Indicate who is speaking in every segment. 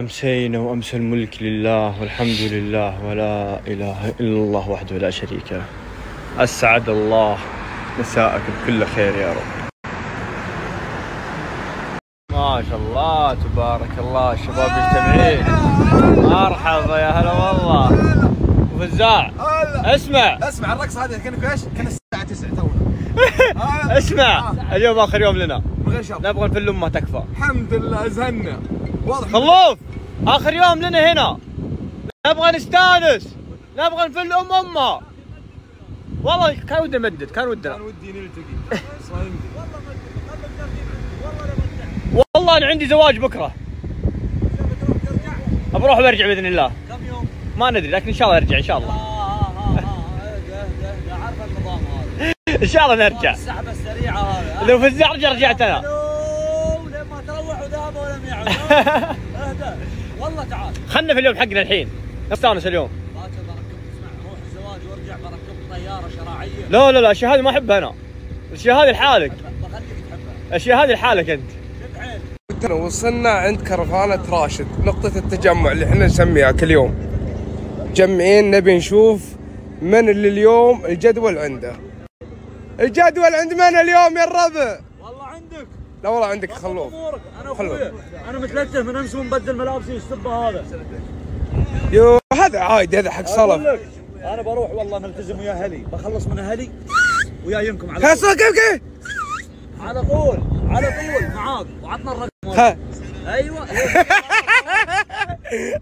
Speaker 1: أمسينا وأمسى الملك لله والحمد لله ولا إله إلا الله وحده لا شريك له. أسعد الله مساءك بكل خير يا رب. ما شاء الله تبارك الله الشباب مجتمعين مرحبا يا هلا والله. وفزاع اسمع.
Speaker 2: اسمع الرقص هذه كأنك إيش؟ كان الساعة 9 تونا.
Speaker 1: اسمع. اليوم آخر يوم لنا.
Speaker 2: من غير شر.
Speaker 1: نبغى نفل امه تكفى.
Speaker 2: الحمد لله زهنا. واضح
Speaker 1: خلوف اخر يوم لنا هنا نبغى نستانس نبغى نفل ام امه والله كان ودنا نمدد كان ودنا
Speaker 2: كان ودي نلتقي
Speaker 1: والله أنا عندي زواج بكره بروح وارجع باذن الله
Speaker 3: كم يوم؟
Speaker 1: ما ندري لكن ان شاء الله ارجع ان شاء الله
Speaker 3: آه آه آه عارف النظام هذا
Speaker 1: ان شاء الله نرجع
Speaker 3: السحبه السريعه هذه
Speaker 1: لو في الزعرجه رجعت
Speaker 3: أنا اهدى والله تعال
Speaker 1: خلنا في اليوم حقنا الحين. نستأنس اليوم.
Speaker 3: باكر بركب اسمع روح الزواج وارجع بركب طياره شراعيه
Speaker 1: لا لا لا الاشياء هذه ما احبها أنا. الاشياء هذه لحالك.
Speaker 3: بخليك تحبها
Speaker 1: الاشياء هذه لحالك أنت.
Speaker 3: شد عين
Speaker 2: وصلنا عند كرفانة راشد نقطة التجمع اللي إحنا نسميها كل يوم. مجمعين نبي نشوف من اللي اليوم الجدول عنده. الجدول عند من اليوم يا الربع؟ لا والله عندك
Speaker 3: امورك
Speaker 2: أنا.
Speaker 3: اخويا أنا متلتف من أمس ومبدل ملابسي السبه هذا.
Speaker 2: يو هذا عادي هذا حق صلف
Speaker 3: لك أنا بروح والله نلتزم ويا أهلي. بخلص من أهلي ويايمكم على طول.
Speaker 2: كيف كيف
Speaker 3: على طول على طول معاك. وعطنا الرقم.
Speaker 2: ها. أيوه.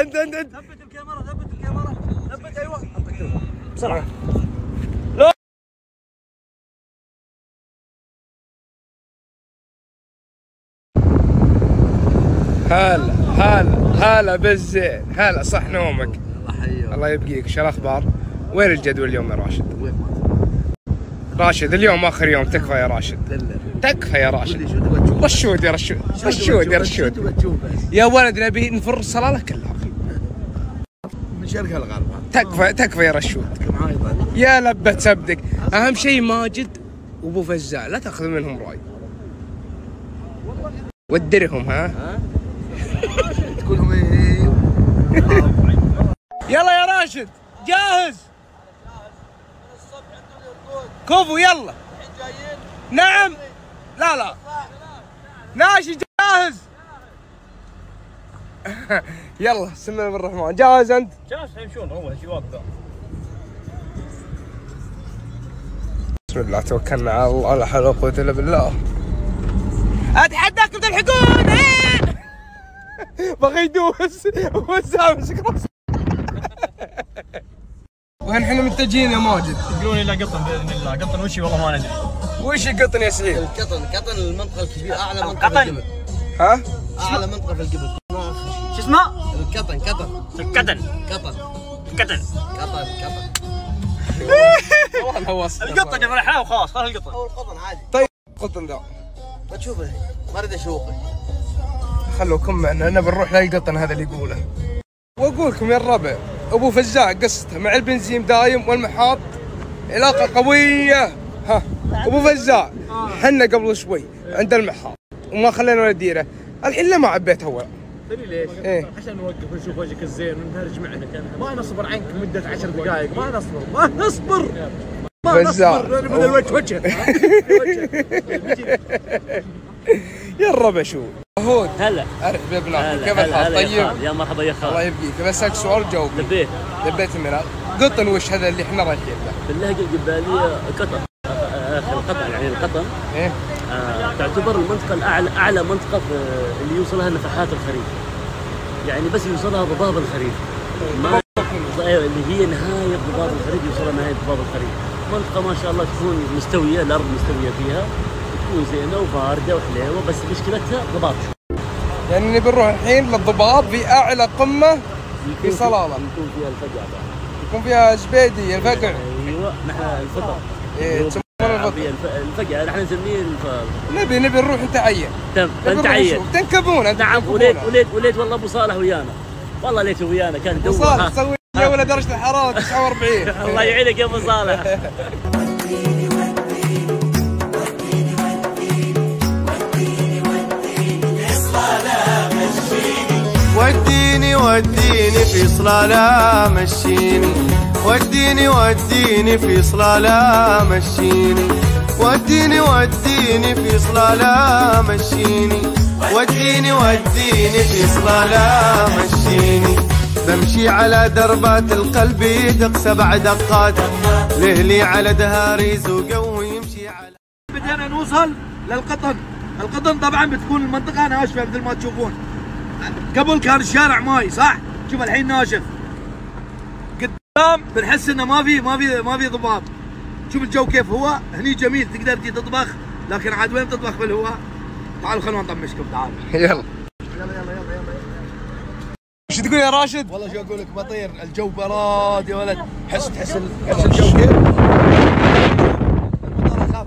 Speaker 2: أنت أنت
Speaker 3: ثبت الكاميرا ثبت الكاميرا ثبت أيوه. بسرعة.
Speaker 2: هلا هلا هلا بالزين. هلا صح نومك.
Speaker 3: الله يحييك.
Speaker 2: الله يبقيك. شو الأخبار؟ وين الجدول اليوم يا راشد؟ راشد اليوم آخر يوم. تكفى يا راشد. تكفى يا راشد؟ رشود يا رشود رشود يا
Speaker 3: شو
Speaker 2: رشود؟ يا ولد نبي نفر الصلاله كلها
Speaker 3: من شرق الغرب
Speaker 2: تكفى تكفى يا رشود. يا لبة سبدك. أهم شيء ماجد وأبو فزاع. لا تاخذ منهم رأي. ودرهم ها؟
Speaker 3: تقولهم إيه
Speaker 2: يلا يا راشد جاهز؟ كفو يلا. نعم. لا لا. ناشي جاهز. يلا بسم الله الرحمن. جاهز أنت؟
Speaker 1: جالس يمشون هو شي واقفه
Speaker 2: بسم الله توكلنا على الله لا حول ولا قوة إلا بالله. أتحداكم تلحقون؟ بغى يدوس وسام مسك راسه وين إحنا متجهين يا ماجد؟
Speaker 1: يقولون لي قطن بإذن الله. قطن وشي والله ما ندري.
Speaker 2: وش القطن يا سعيد؟
Speaker 4: القطن قطن المنطقة الكبيرة أعلى منطقة
Speaker 1: قطن.
Speaker 4: في الجبل
Speaker 2: ها؟
Speaker 4: أعلى منطقة في الجبل
Speaker 1: شو اسمه؟
Speaker 4: القطن قطن.
Speaker 1: القطن.
Speaker 4: قطن.
Speaker 1: قطن
Speaker 4: قطن قطن.
Speaker 2: والله
Speaker 1: القطن يا فرحان وخلاص خلاص القطن.
Speaker 4: أو القطن عادي.
Speaker 2: طيب قطن ذا.
Speaker 4: بتشوفه الحين ما أريد أشوفه.
Speaker 2: خلوكم معنا أنا بنروح للقطن هذا اللي يقوله. واقول لكم يا الربع أبو فزاع قصته مع البنزين دايم والمحاط علاقة قوية. ها أبو فزاع حنا قبل شوي عند المحاط وما خلينا ولا ديرة. الحين ما عبيت هو
Speaker 5: تدري ليش؟
Speaker 2: إيه.
Speaker 5: عشان نوقف ونشوف وجهك الزين ونهرج معنا ما نصبر عنك مدة عشر دقائق ما نصبر ما نصبر. ما. نصبر بدل الوجه وجه
Speaker 2: يا الربع شو؟ هود.
Speaker 6: هلا.
Speaker 2: اعرف بابن
Speaker 6: هلا
Speaker 2: كيف الحال؟
Speaker 6: يا
Speaker 2: طيب.
Speaker 6: يا مرحبا يا
Speaker 2: الله
Speaker 6: خال
Speaker 2: يبقيك. بس أسألك سؤال جاوبني
Speaker 6: لبيت
Speaker 2: لبيت من قطن وش هذا اللي إحنا رايحين له؟
Speaker 6: باللهجه الجباليه قطن. آخر القطن يعني القطن.
Speaker 2: إيه.
Speaker 6: آه، تعتبر المنطقة الأعلى أعلى منطقة في اللي يوصلها نفحات الخريف. يعني بس يوصلها ضباب الخريف. ما أيوة، اللي هي نهاية ضباب الخريف يوصلها نهاية ضباب الخريف. منطقه ما شاء الله تكون مستوية الأرض مستوية فيها تكون زينة وباردة وحليوه بس مشكلتها ضباب
Speaker 2: يعني نبي نروح الحين للضباب في اعلى قمه في صلالة
Speaker 6: يكون فيها الفقع بعد.
Speaker 2: يكون فيها زبيدي الفقع
Speaker 6: أيوه نحن الفقع
Speaker 2: إيه،
Speaker 6: أيوة،
Speaker 2: الفقع.
Speaker 6: الف- الفقع نحن نسميه.
Speaker 2: نبي نبي نروح نتعين
Speaker 6: تم
Speaker 2: نبي
Speaker 6: انت
Speaker 2: نروح
Speaker 6: عين
Speaker 2: نشوف. تنكبون
Speaker 6: نعم. وليت وليت وليت والله أبو صالح ويانا والله ليت ويانا كان
Speaker 2: أبو
Speaker 6: دو
Speaker 2: صالح سوي يا ولد درجة الحرارة 49
Speaker 6: الله يعينك يا أبو صالح.
Speaker 7: وديني وديني في صلالة مشيني. وديني وديني في صلالة مشيني. وديني وديني في صلالة مشيني. وديني وديني في صلالة مشيني. بمشي على دربات القلب يدق سبع دقات لهلي على دهاري وقوي يمشي على
Speaker 3: بدينا نوصل للقطن. القطن طبعا بتكون المنطقة ناشفه مثل ما تشوفون. قبل كان الشارع ماي صح؟ شوف الحين ناشف. قدام بنحس إنه ما في ما في ما في ضباب. شوف الجو كيف هو. هني جميل تقدر تجي تطبخ لكن عاد وين تطبخ في الهواء تعالوا خلونا نطمشكم تعالوا.
Speaker 2: يلا. إيش تقول يا راشد؟
Speaker 4: والله شو أقول لك بطير. الجو براد يا ولد. حس تحس تحس الجو كيف؟ المطر أخاف.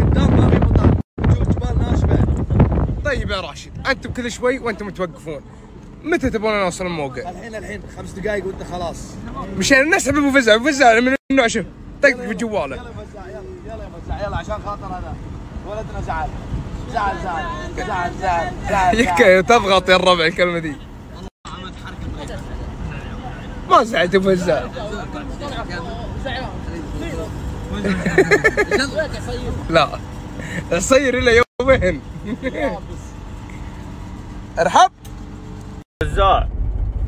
Speaker 3: قدام ما في مطار. شوف جبال ناشفة.
Speaker 2: طيب يا راشد أنتم كل شوي وأنتم توقفون. متى تبون نوصل الموقع؟
Speaker 4: الحين الحين. خمس دقائق وأنت خلاص.
Speaker 2: مشان نسحب أبو فزع. أبو فزع من النوع شوف طقطق في جواله
Speaker 4: يلا فزع يلا يلا يا فزع. يلا عشان خاطر هذا. ولدنا زعل زعل زعل زعل زعل زعل.
Speaker 2: يكا تضغط يا الربع الكلمة دي. ما زعلت ابو فزع لا. صير الا يومين. ارحب.
Speaker 1: فزاع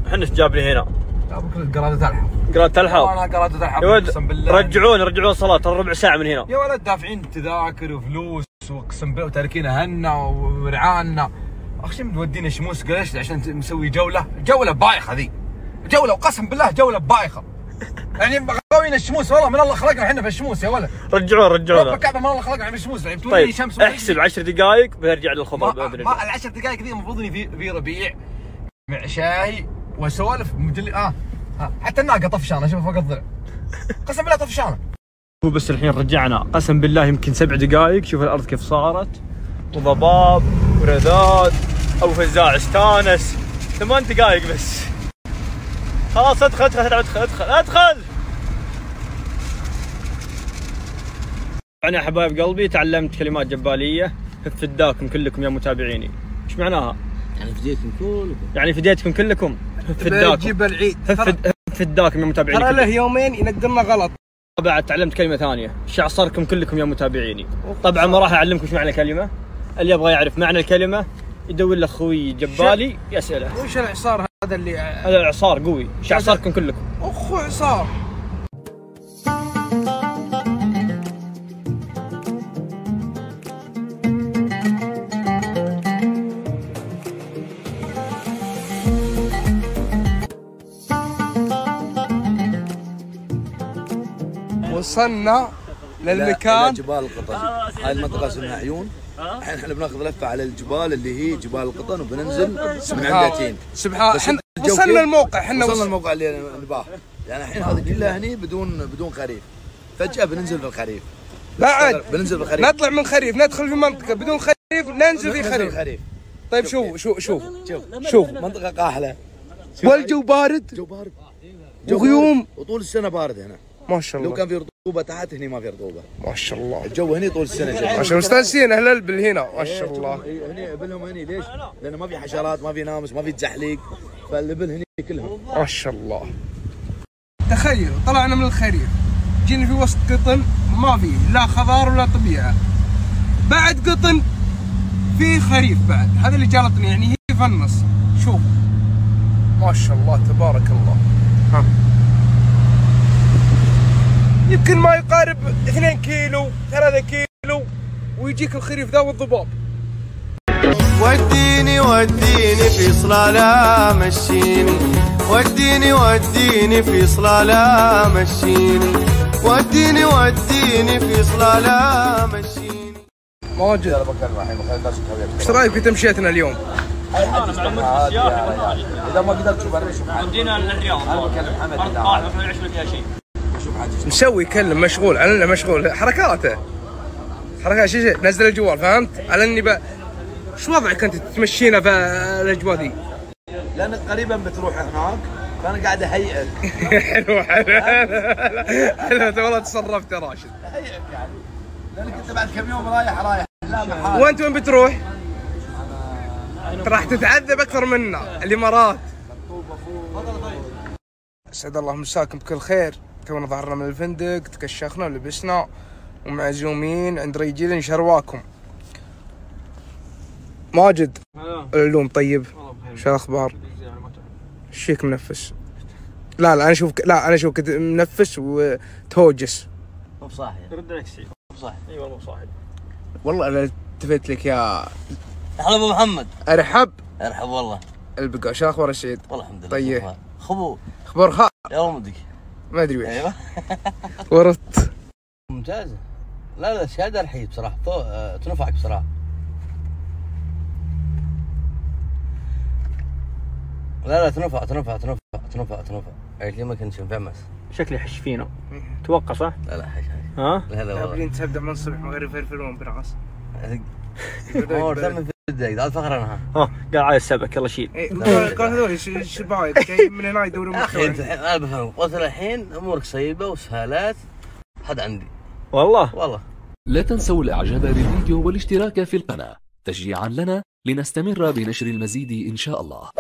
Speaker 1: إحنا إيش جابني هنا؟
Speaker 5: قرادة الحب
Speaker 1: قرأت الحظ
Speaker 5: أنا قرادة الحب أقسم بالله.
Speaker 1: رجعون رجعون صلاة ترى ربع ساعة من هنا.
Speaker 5: يا ولد دافعين تذاكر وفلوس وأقسم بالله وتاركينا هنا ورعانا أخي مودينا شموس قلش عشان نسوي جولة؟ جولة بايخة ذي. جولة وقسم بالله جولة بايخه يعني غاويين الشموس والله من الله خلقنا إحنا في الشموس يا ولد.
Speaker 1: رجعون
Speaker 5: رب
Speaker 1: رجعون
Speaker 5: الكعبة من الله خلقنا في الشموس. يعني
Speaker 1: طيب
Speaker 5: شمس
Speaker 1: احسب 10 دقائق بنرجع للخبر باذن الله
Speaker 5: العشر دقائق ذي المفروض إني في في ربيع مع شاي وسوالف مجل آه ها. حتى الناقة طفشانة شوف فوق الضلع قسم بالله طفشانة.
Speaker 1: هو بس الحين رجعنا. قسم بالله يمكن سبع دقائق شوف الأرض كيف صارت. وضباب ورذاذ ابو فزاع استانس. ثمان دقائق بس. خلاص ادخل ادخل ادخل ادخل ادخل يا حبايب قلبي تعلمت كلمات جبالية. فداكم كلكم يا متابعيني. إيش معناها؟
Speaker 4: يعني فديتكم كلكم.
Speaker 1: يعني فديتكم كلكم. فداكم
Speaker 2: جيب العيد.
Speaker 1: فد- فداكم يا متابعيني
Speaker 2: ترى. له يومين ينقلنا غلط.
Speaker 1: بعد تعلمت كلمة ثانية. شعصركم كلكم يا متابعيني. طبعا ما راح أعلمكم إيش معنى الكلمة. اللي يبغى يعرف معنى الكلمة يدور له أخوي جبالي يسأله
Speaker 2: وش العصار هذا اللي
Speaker 1: هذا اعصار قوي. شعصركم كلكم.
Speaker 2: أخو عصار وصلنا للمكان.
Speaker 4: جبال القطن هاي المنطقة اسمها عيون. إحنا بناخذ لفة على الجبال اللي هي جبال القطن وبننزل من عند تين
Speaker 2: سبحان
Speaker 4: الجو
Speaker 2: وصلنا؟ الموقع إحنا
Speaker 4: وصلنا الموقع اللي نباه. يعني الحين هذه كلها هني بدون بدون خريف. فجأة بننزل في الخريف.
Speaker 2: بعد.
Speaker 4: بننزل في الخريف.
Speaker 2: نطلع من خريف ندخل في منطقة بدون خريف ننزل في خريف. طيب شوف شوف. شوف.
Speaker 4: شوف.
Speaker 2: شوف
Speaker 4: منطقة قاحله
Speaker 2: والجو بارد.
Speaker 4: جو بارد.
Speaker 2: وغيوم.
Speaker 4: وطول السنة بارد هنا.
Speaker 2: ما شاء
Speaker 4: لو
Speaker 2: الله
Speaker 4: كان في رطوبة تحت هني ما في رطوبه
Speaker 2: ما شاء الله.
Speaker 4: الجو هني طول السنة جو
Speaker 2: ما شاء الله مستانسين أهل البل هنا. ما شاء الله.
Speaker 4: إيه، هني أبلهم هني. ليش؟ لأنه ما في حشرات ما في نامس ما في تزحليق. فالأبل هني كلهم.
Speaker 2: ما شاء الله. تخيل طلعنا من الخريف. جينا في وسط قطن ما فيه لا خضار ولا طبيعة. بعد قطن في خريف بعد. هذا اللي جلطني يعني هي في النص. شوف. ما شاء الله تبارك الله. ها. يمكن ما يقارب 2 كيلو 3 كيلو ويجيك الخريف ذا والضباب.
Speaker 7: وديني وديني في صلالة مشيني. وديني وديني في صلالة مشيني. وديني وديني في صلالة مشيني.
Speaker 4: تحويك
Speaker 2: إيش رأيك في تمشيتنا اليوم؟
Speaker 4: اذا ما قدرت شوف أنا شوف
Speaker 1: جينا ارض طاحنة ما نعيش فيها شيء
Speaker 2: مسوي يكلم مشغول على إنه مشغول. حركاته. حركات شي شي نزل الجوال فهمت؟ على إني ب... شو وضعك أنت تمشينا في الأجواء دي؟
Speaker 4: لانك قريبا بتروح هناك فأنا قاعد أهيئك.
Speaker 2: حلو حلو. حلو انت والله تصرفت يا راشد.
Speaker 4: أهيئك يعني. لأنك أنت بعد كم يوم رايح رايح. لا محال
Speaker 2: وأنت وين بتروح؟ راح تتعذب أكثر منا الإمارات. أسعد الله مساكم بكل خير. تونا ظهرنا من الفندق تكشخنا ولبسنا ومعزومين عند رجال شرواكم ماجد العلوم طيب؟ شو الأخبار؟ إيش فيك منفس؟ لا لا أنا اشوفك لا أنا اشوفك منفس وتهوجس.
Speaker 6: مو بصاحي.
Speaker 1: رد عليك سعيد
Speaker 6: مو بصاحي.
Speaker 1: إي والله صاحب
Speaker 2: والله أنا التفت لك يا
Speaker 6: هلا أبو محمد.
Speaker 2: أرحب.
Speaker 6: أرحب والله.
Speaker 2: البقاء. شو أخبار السعيد؟
Speaker 6: والله الحمد لله.
Speaker 2: طيب.
Speaker 6: خبو.
Speaker 2: أخبار خا
Speaker 6: يا ولدك
Speaker 2: ما أدري ويش.
Speaker 6: أيوه.
Speaker 2: ورطت
Speaker 6: ممتازه لا لا شهاده رحيل بصراحة. آه، تنفعك بصراحة. لا لا تنفع تنفع تنفع تنفع تنفع. قالت لي ما كنتش مفعمس
Speaker 1: شكلي حش فينا توقع صح؟
Speaker 6: لا لا حش حش.
Speaker 1: ها؟
Speaker 6: لا لا والله.
Speaker 2: تبدا من الصبح من غير يفرفرون
Speaker 6: فخر أنا. ها
Speaker 1: قال على السبك يلا شيل.
Speaker 2: إيه، قال هذول ش- شبايب جايين من هنا يدورون أخي
Speaker 6: أنت أنا بفهم قلت الحين أمورك صيبه وسهالات. حد عندي.
Speaker 1: والله.
Speaker 6: والله.
Speaker 8: لا تنسوا الإعجاب بالفيديو والاشتراك في القناة. تشجيعا لنا لنستمر بنشر المزيد إن شاء الله.